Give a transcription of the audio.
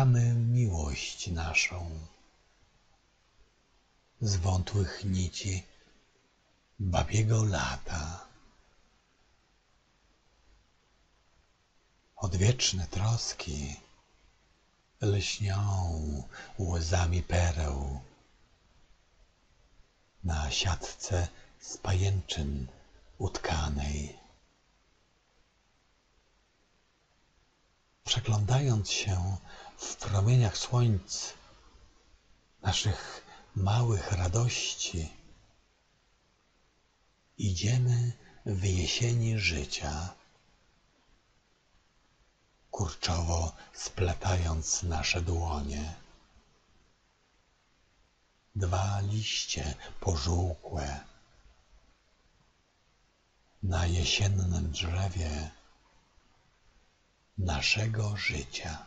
kochamy miłość naszą. Z wątłych nici babiego lata. Odwieczne troski lśnią łzami pereł na siatce z pajęczyn utkanej. Przeglądając się w promieniach słońc naszych małych radości, idziemy w jesieni życia, kurczowo splatając nasze dłonie. Dwa liście pożółkłe na jesiennym drzewie naszego życia.